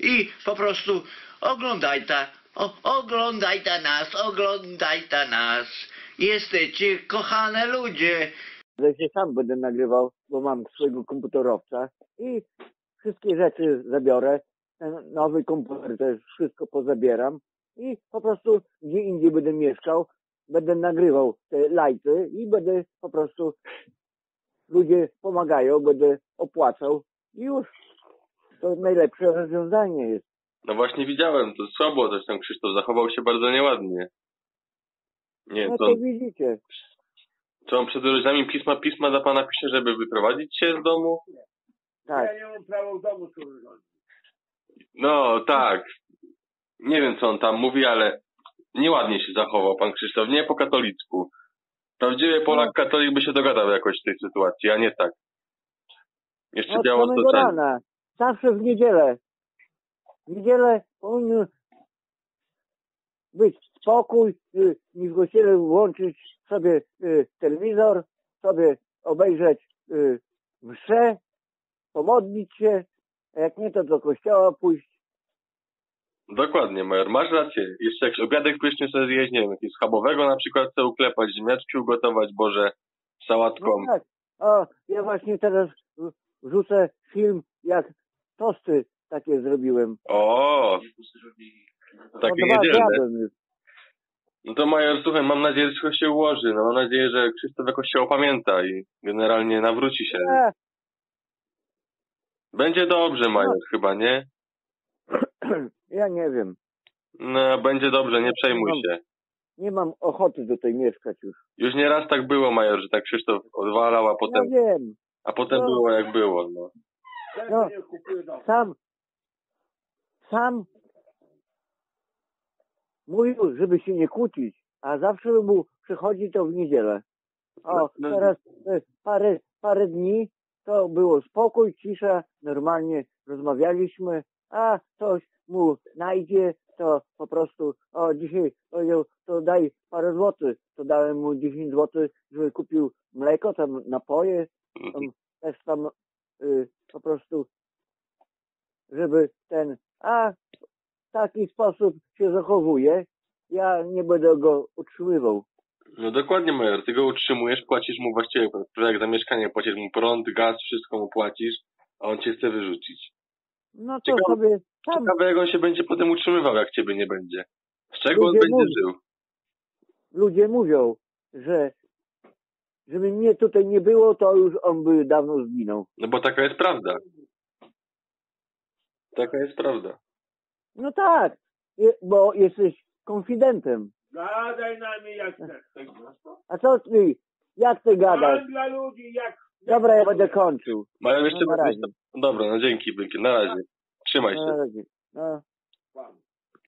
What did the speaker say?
i po prostu oglądajta, o, oglądajta nas, oglądajta nas. Jesteście kochane ludzie. się sam będę nagrywał, bo mam swojego komputerowca i wszystkie rzeczy zabiorę. Ten nowy komputer też wszystko pozabieram i po prostu gdzie indziej będę mieszkał, będę nagrywał te lajty i będę po prostu ludzie pomagają, będę opłacał i już. To najlepsze rozwiązanie jest. No właśnie widziałem, to słabo też ten Krzysztof zachował się bardzo nieładnie. Nie, No to, to widzicie. co on przed urodzinami pisma, pisma dla pana pisze, żeby wyprowadzić się z domu? Tak. Ja nie mam prawa w domu tu. No, tak. Nie wiem, co on tam mówi, ale nieładnie się zachował pan Krzysztof, nie po katolicku. Prawdziwy Polak katolik by się dogadał jakoś w tej sytuacji, a nie tak. Jeszcze Od biało samego rana. Zawsze w niedzielę. W niedzielę powinien być spokój, y, w kościele włączyć sobie y, telewizor, sobie obejrzeć y, mszę, pomodlić się, a jak nie to do kościoła pójść. Dokładnie, major, masz rację. Jeszcze jakiś obiadek pyszny sobie zjeść, nie wiem, jakiegoś schabowego na przykład sobie uklepać, ziemniaczki ugotować, Boże, sałatką. No tak. O, ja właśnie teraz wrzucę film, jak tosty takie zrobiłem. O, takie No, niedzielne. już. No to major, słuchaj, mam nadzieję, że wszystko się ułoży. No mam nadzieję, że Krzysztof jakoś się opamięta i generalnie nawróci się. E, Będzie dobrze, major, chyba, nie? ja nie wiem. No, będzie dobrze, nie przejmuj Mam- się. Nie mam ochoty tutaj mieszkać już. Już nie raz tak było, major, że tak Krzysztof odwalał, a potem, Ja wiem. a potem No. było jak było, no. No. Sam, sam mówił, żeby się nie kłócić, a zawsze mu przychodzi to w niedzielę. O, No, no. teraz e, parę, parę dni to było spokój, cisza, normalnie rozmawialiśmy, a coś mu najdzie, to po prostu, o dzisiaj powiedział, to daj parę złotych, to dałem mu 10 złotych, żeby kupił mleko, tam napoje, tam też tam y, po prostu, żeby ten, a w taki sposób się zachowuje, ja nie będę go utrzymywał. No dokładnie, major, ty go utrzymujesz, płacisz mu właściwie, jak za mieszkanie, płacisz mu prąd, gaz, wszystko mu płacisz, a on cię chce wyrzucić. No to Ciekawe- sobie sam, Ciekawe, jak on się będzie potem utrzymywał, jak ciebie nie będzie. Z czego on Ludzie będzie mówią. żył? ludzie mówią, że żeby mnie tutaj nie było, to już on by dawno zginął. No bo taka jest prawda. Taka jest prawda. No tak, bo jesteś konfidentem. Gadaj na mnie jak chcesz. A co ty, jak ty gadasz? Mam dla ludzi jak... Dobra, ja będę kończył. Mają jeszcze... No, na razie. Dobra, no dzięki, Byki, na razie. Trzymaj się. Na razie. No.